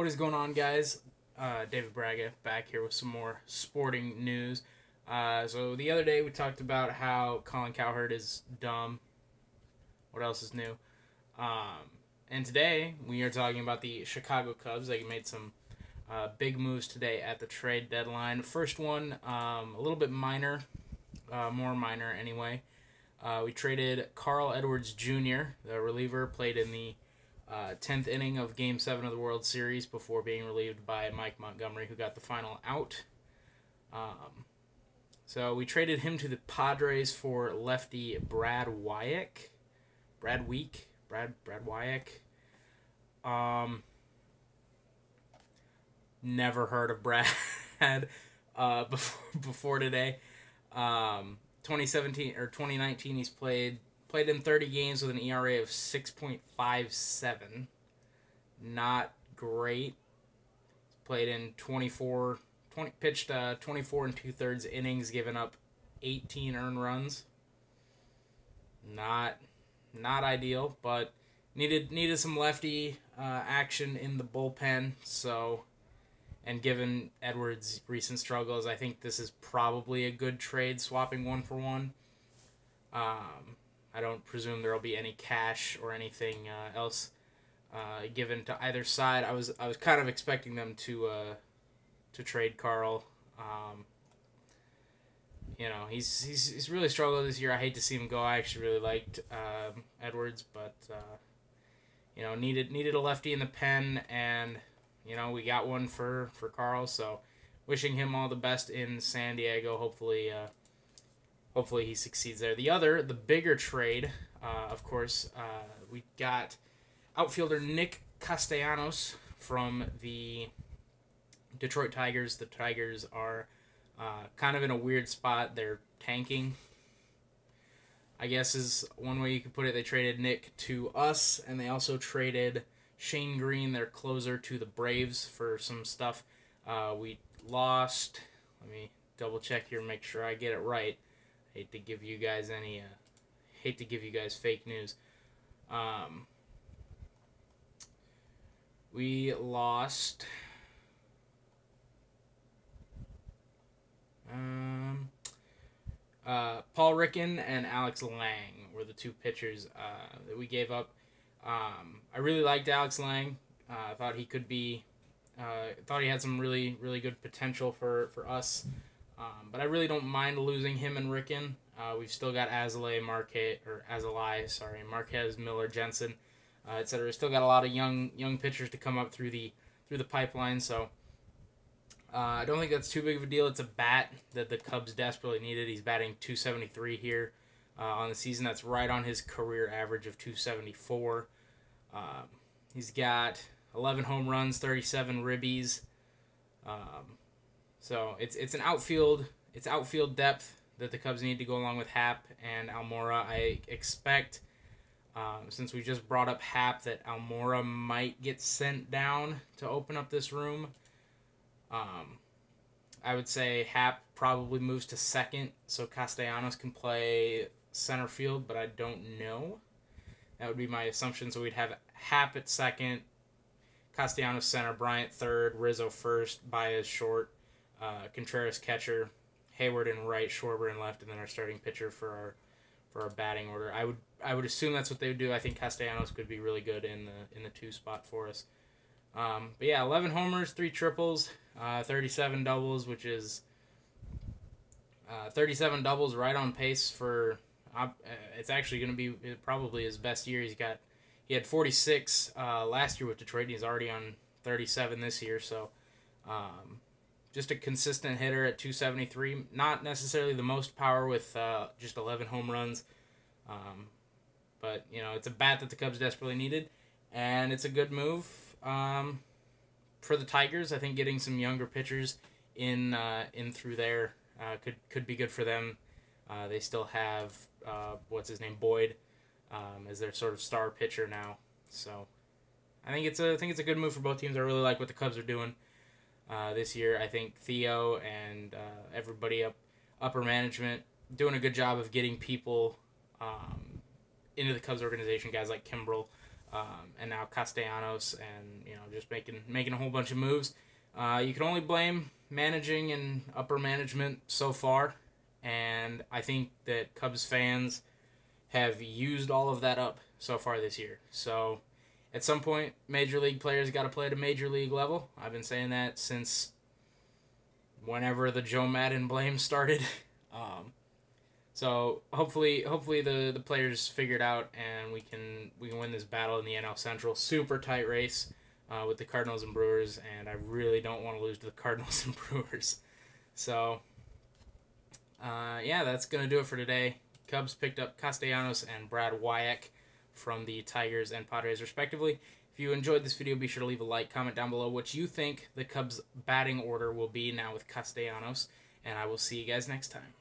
What is going on, guys? Uh, David Braga back here with some more sporting news. Uh, so the other day we talked about how Colin Cowherd is dumb. What else is new? Um, and today we are talking about the Chicago Cubs. They made some uh, big moves today at the trade deadline. First one, um, a little bit minor, uh, more minor anyway. Uh, we traded Carl Edwards Jr., the reliever, played in the uh, 10th inning of Game 7 of the World Series before being relieved by Mike Montgomery, who got the final out. Um, so we traded him to the Padres for lefty Brad Wieck. Brad Wieck. Brad Brad Wieck. Um, never heard of Brad uh, before, before today. Um, 2017 or 2019, he's played Played in 30 games with an ERA of 6.57. Not great. Played in 24, 20, pitched uh, 24 and two thirds innings, given up 18 earned runs. Not, not ideal, but needed needed some lefty uh, action in the bullpen. So, and given Edwards' recent struggles, I think this is probably a good trade, swapping one for one. Um, I don't presume there will be any cash or anything uh, else uh, given to either side. I was I was kind of expecting them to uh, to trade Carl. Um, you know, he's, he's he's really struggled this year. I hate to see him go. I actually really liked um, Edwards, but uh, you know, needed needed a lefty in the pen, and you know, we got one for for Carl. So, wishing him all the best in San Diego. Hopefully, uh, hopefully he succeeds there. The other, the bigger trade, uh, of course, uh, we got outfielder Nick Castellanos from the Detroit Tigers. The Tigers are uh, kind of in a weird spot. They're tanking. I guess is one way you could put it. They traded Nick to us, and they also traded Shane Greene, their closer, to the Braves for some stuff. Uh, we lost. Let me double check here, make sure I get it right. Hate to give you guys any, uh, hate to give you guys fake news. Um, we lost. Um, uh, Paul Richan and Alex Lange were the two pitchers uh, that we gave up. Um, I really liked Alex Lange. Uh, I thought he could be. Uh, thought he had some really really good potential for for us. Um, but I really don't mind losing him and Richan. Uh, we've still got Azalea, Marquez, or Alzolay, sorry, Marquez, Miller, Jensen, uh, etc. Still got a lot of young young pitchers to come up through the through the pipeline. So uh, I don't think that's too big of a deal. It's a bat that the Cubs desperately needed. He's batting 273 here uh, on the season. That's right on his career average of 274. Um, he's got 11 home runs, 37 ribbies. Um, so it's it's an outfield it's outfield depth that the Cubs need to go along with Happ and Almora. I expect um, since we just brought up Happ that Almora might get sent down to open up this room. Um, I would say Happ probably moves to second so Castellanos can play center field, but I don't know. That would be my assumption. So we'd have Happ at second, Castellanos center, Bryant third, Rizzo first, Baez short, uh, Contreras catcher, Hayward in right, Schwarber in left, and then our starting pitcher for our for our batting order. I would I would assume that's what they would do. I think Castellanos could be really good in the in the two spot for us. Um, but yeah, eleven homers, three triples, uh, thirty seven doubles, which is uh, thirty seven doubles, right on pace for. Uh, it's actually going to be probably his best year. He's got he had forty six uh, last year with Detroit. And he's already on thirty seven this year. So. Um, just a consistent hitter at 273. Not necessarily the most power with uh, just 11 home runs. Um, but, you know, it's a bat that the Cubs desperately needed. And it's a good move um, for the Tigers. I think getting some younger pitchers in uh, in through there uh, could, could be good for them. Uh, they still have, uh, what's his name, Boyd, um, as their sort of star pitcher now. So I think it's a, I think it's a good move for both teams. I really like what the Cubs are doing uh, this year. I think Theo and uh, everybody up upper management doing a good job of getting people um, into the Cubs organization. Guys like Kimbrel, um, and now Castellanos, and you know just making making a whole bunch of moves. Uh, you can only blame managing and upper management so far, and I think that Cubs fans have used all of that up so far this year. So at some point, major league players got to play at a major league level. I've been saying that since whenever the Joe Maddon blame started. Um, so hopefully, hopefully the the players figure it out and we can we can win this battle in the NL Central. Super tight race uh, with the Cardinals and Brewers, and I really don't want to lose to the Cardinals and Brewers. So uh, yeah, that's gonna do it for today. Cubs picked up Castellanos and Brad Wieck from the Tigers and Padres respectively. If you enjoyed this video, be sure to leave a like, comment down below what you think the Cubs batting order will be now with Castellanos, and I will see you guys next time.